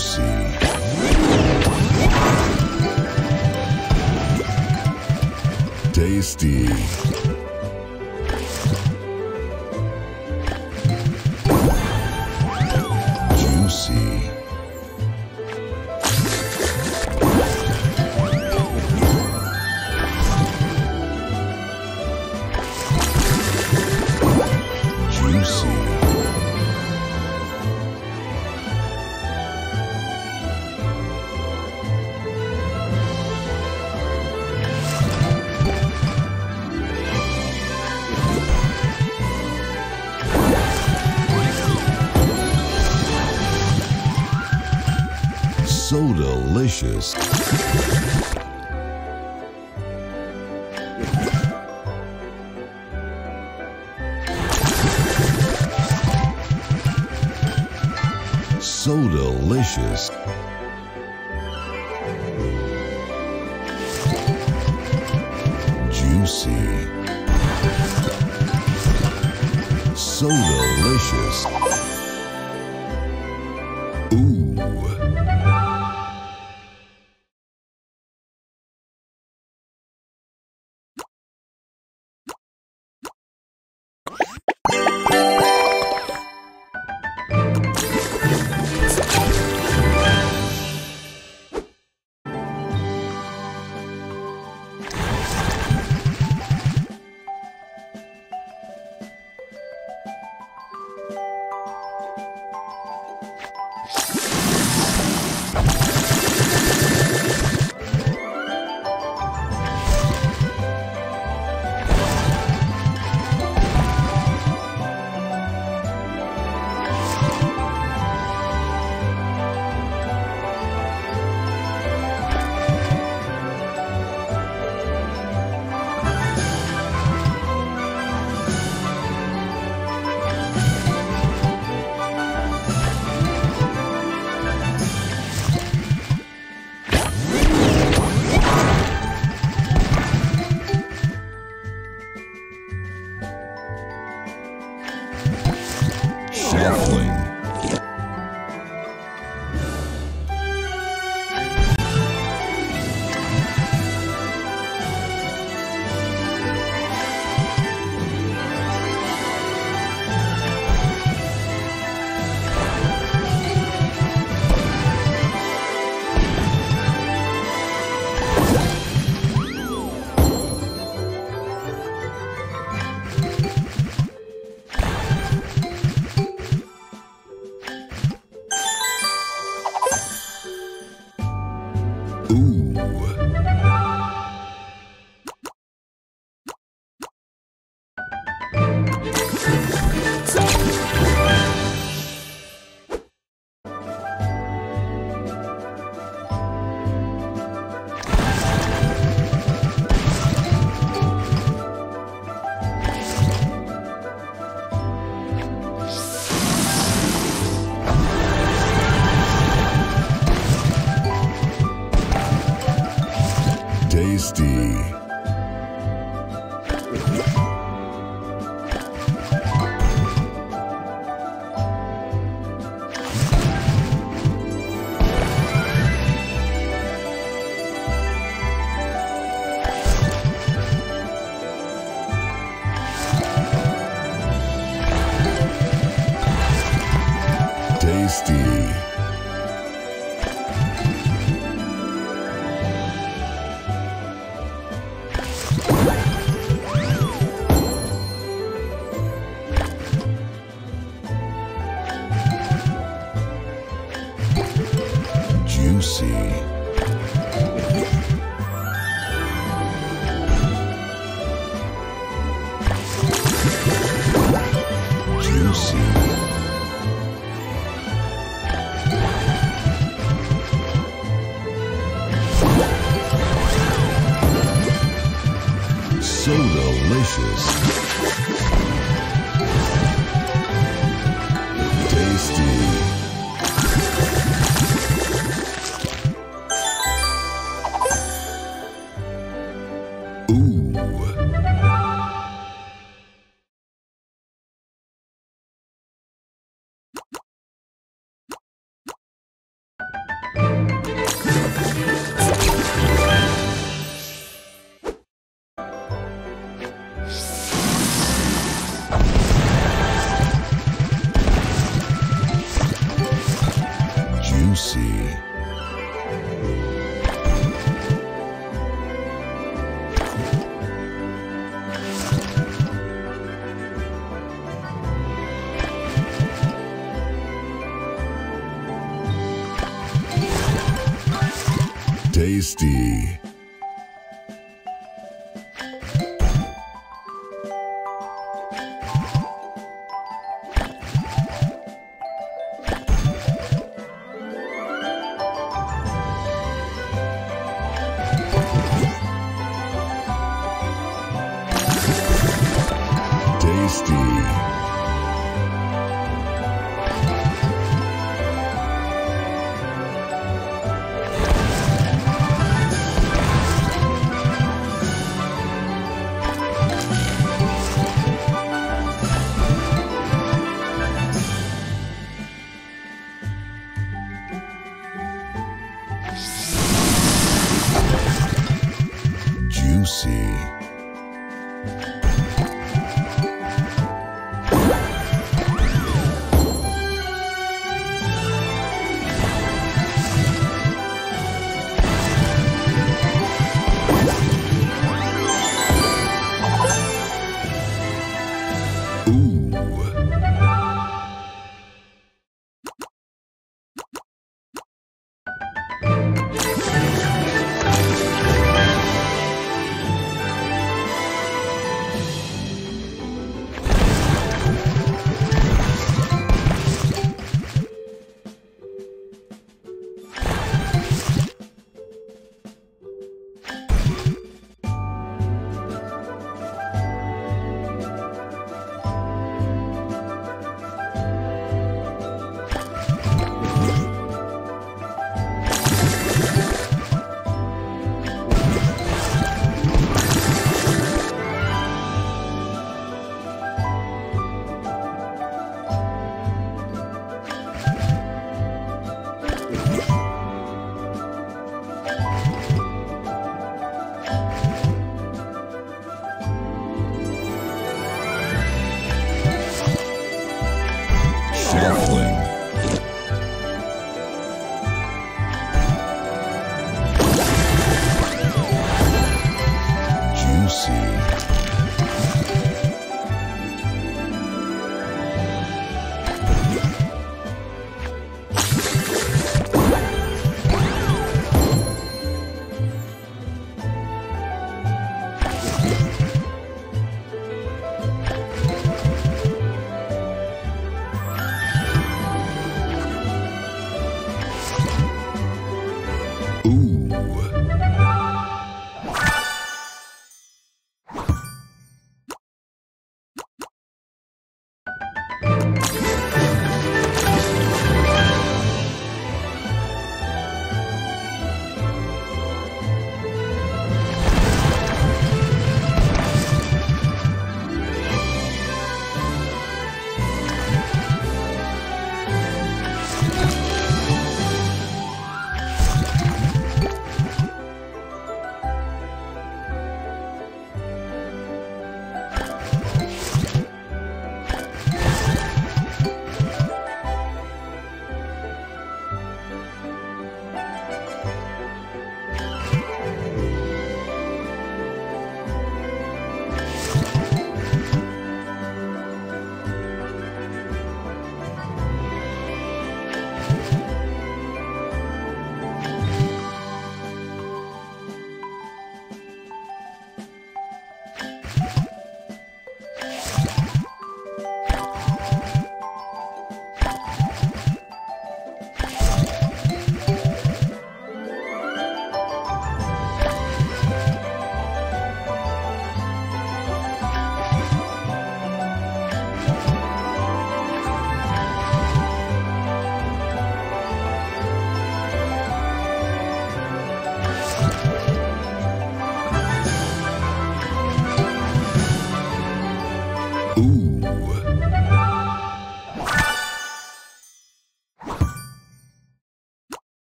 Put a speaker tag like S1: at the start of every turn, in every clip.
S1: Juicy. Tasty. So delicious. Juicy. So delicious. Tasty. Juicy. Delicious. Tasty. Ooh.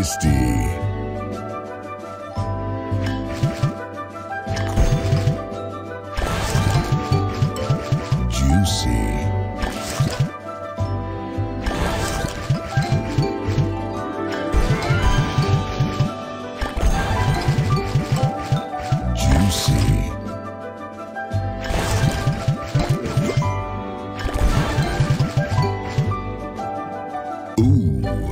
S1: Tasty. Juicy. Juicy. Ooh.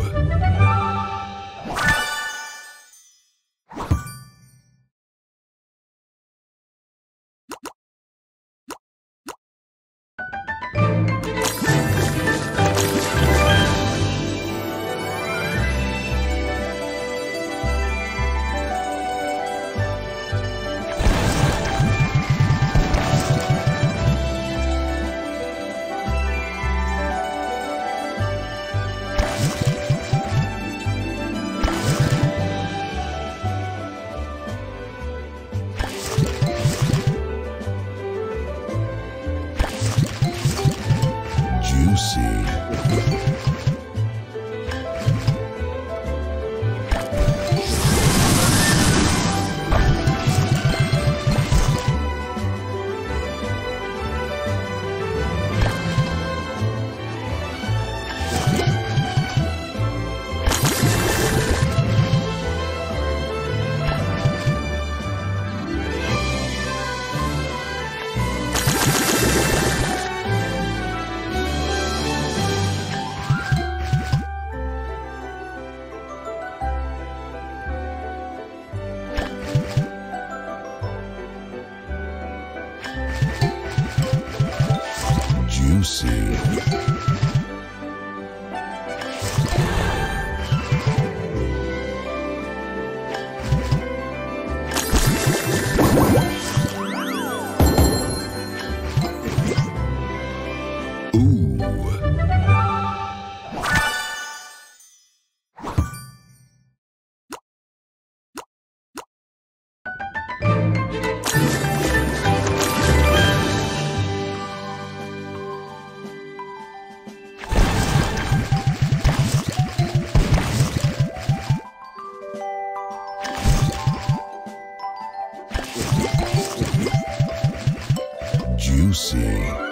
S1: Juicy. Tasty.